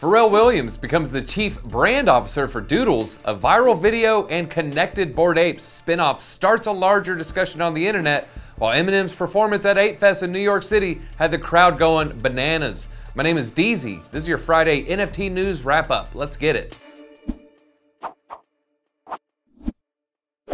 Pharrell Williams becomes the chief brand officer for Doodles, a viral video and connected Bored Apes spinoff starts a larger discussion on the internet, while Eminem's performance at ApeFest in New York City had the crowd going bananas. My name is Deezy. This is your Friday NFT News Wrap Up. Let's get it.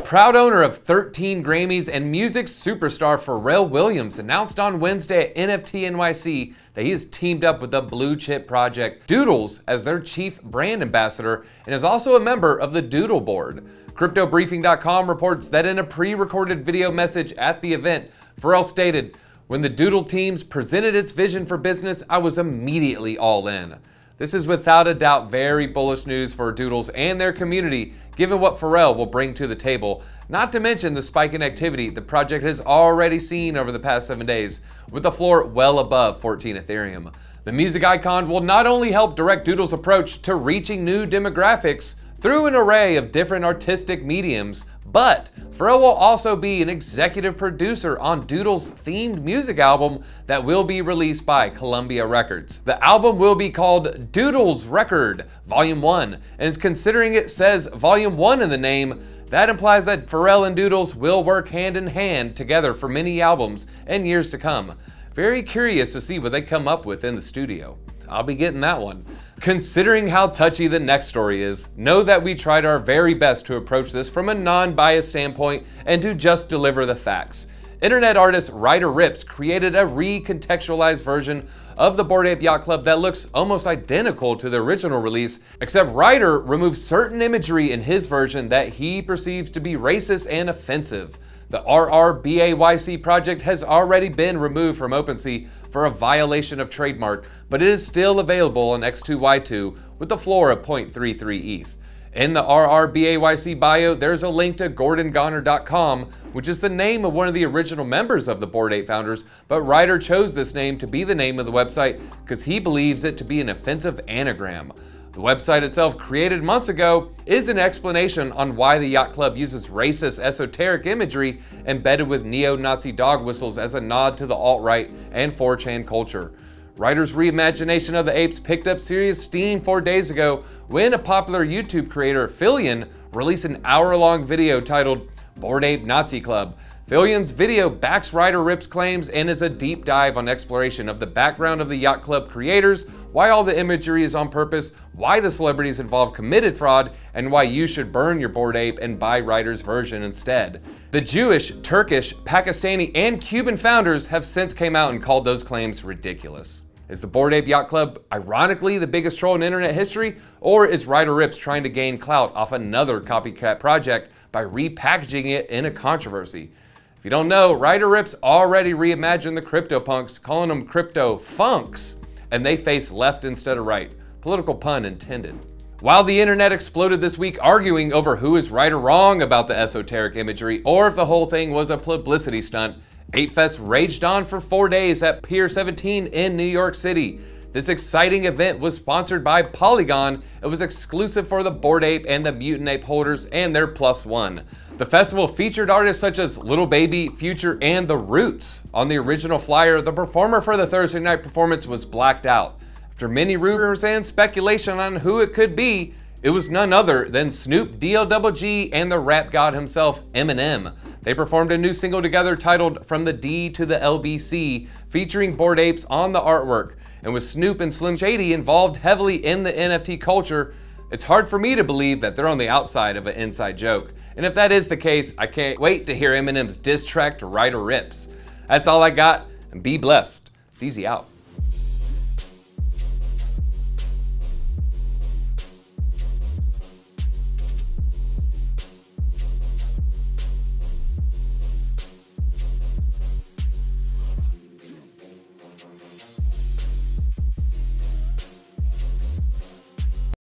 Proud owner of 13 Grammys and music superstar Pharrell Williams announced on Wednesday at NFT NYC that he has teamed up with the Blue Chip Project Doodles as their chief brand ambassador and is also a member of the Doodle Board. CryptoBriefing.com reports that in a pre recorded video message at the event, Pharrell stated, When the Doodle teams presented its vision for business, I was immediately all in. This is without a doubt very bullish news for Doodles and their community, given what Pharrell will bring to the table, not to mention the spike in activity the project has already seen over the past seven days, with the floor well above 14 Ethereum. The music icon will not only help direct Doodles' approach to reaching new demographics through an array of different artistic mediums, but Pharrell will also be an executive producer on Doodle's themed music album that will be released by Columbia Records. The album will be called Doodle's Record Volume 1, and considering it says Volume 1 in the name, that implies that Pharrell and Doodles will work hand in hand together for many albums and years to come. Very curious to see what they come up with in the studio. I'll be getting that one. Considering how touchy the next story is, know that we tried our very best to approach this from a non-biased standpoint and to just deliver the facts. Internet artist Ryder Ripps created a recontextualized version of the Bored Ape Yacht Club that looks almost identical to the original release, except Ryder removed certain imagery in his version that he perceives to be racist and offensive. The RRBAYC project has already been removed from OpenSea for a violation of trademark, but it is still available on X2Y2 with the floor of 0.33 ETH. In the RRBAYC bio, there's a link to GordonGoner.com, which is the name of one of the original members of the Bored Ape founders, but Ryder chose this name to be the name of the website because he believes it to be an offensive anagram. The website itself, created months ago, is an explanation on why the yacht club uses racist, esoteric imagery embedded with neo-Nazi dog whistles as a nod to the alt-right and 4chan culture. Ryder's reimagination of the apes picked up serious steam four days ago when a popular YouTube creator, Philion, released an hour-long video titled Bored Ape Nazi Club, Philion's video backs Ryder Ripps' claims and is a deep dive on exploration of the background of the Yacht Club creators, why all the imagery is on purpose, why the celebrities involved committed fraud, and why you should burn your Bored Ape and buy Ryder's version instead. The Jewish, Turkish, Pakistani, and Cuban founders have since came out and called those claims ridiculous. Is the Bored Ape Yacht Club ironically the biggest troll in internet history? Or is Ryder Ripps trying to gain clout off another copycat project by repackaging it in a controversy? You don't know, Ryder Ripps already reimagined the CryptoPunks, calling them Crypto Phunks, and they face left instead of right. Political pun intended. While the internet exploded this week arguing over who is right or wrong about the esoteric imagery, or if the whole thing was a publicity stunt, ApeFest raged on for four days at Pier 17 in New York City. This exciting event was sponsored by Polygon. It was exclusive for the Bored Ape and the Mutant Ape holders and their plus one. The festival featured artists such as Lil Baby, Future, and The Roots. On the original flyer, the performer for the Thursday night performance was blacked out. After many rumors and speculation on who it could be, it was none other than Snoop D-O-G and the rap god himself, Eminem. They performed a new single together titled From the D to the LBC, featuring Bored Apes on the artwork. And with Snoop and Slim Shady involved heavily in the NFT culture, it's hard for me to believe that they're on the outside of an inside joke. And if that is the case, I can't wait to hear Eminem's diss track to Ryder Ripps. That's all I got, and be blessed. It's easy out.